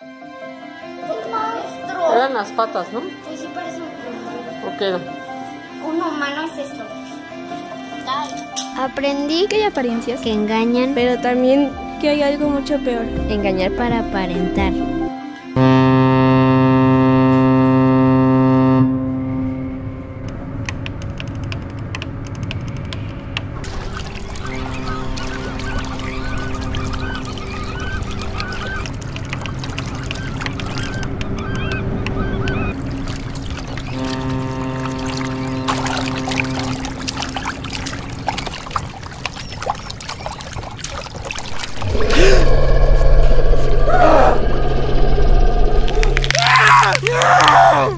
Un monstruo. Eran las patas, ¿no? Pues sí parece un ¿O qué era? Un humano es esto. Aprendí que hay apariencias, que engañan, pero también que hay algo mucho peor. engañar para aparentar. Ah!